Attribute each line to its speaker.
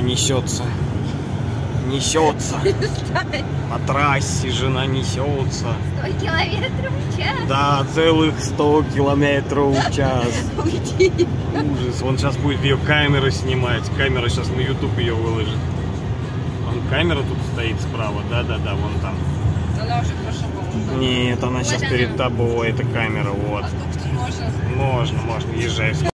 Speaker 1: жена несется. Несется. По трассе жена несется.
Speaker 2: 100 километров в час.
Speaker 1: Да, целых 100 километров в час.
Speaker 2: Уйди.
Speaker 1: Ужас. Он сейчас будет ее камеры снимать. Камера сейчас на YouTube ее выложит. Вон камера тут стоит справа. Да-да-да, вон там.
Speaker 3: Она уже прошла.
Speaker 1: Нет, она сейчас
Speaker 2: Вот
Speaker 1: перед тобой, эта камера, вот.
Speaker 3: А можно?
Speaker 1: Можно, можно, езжай.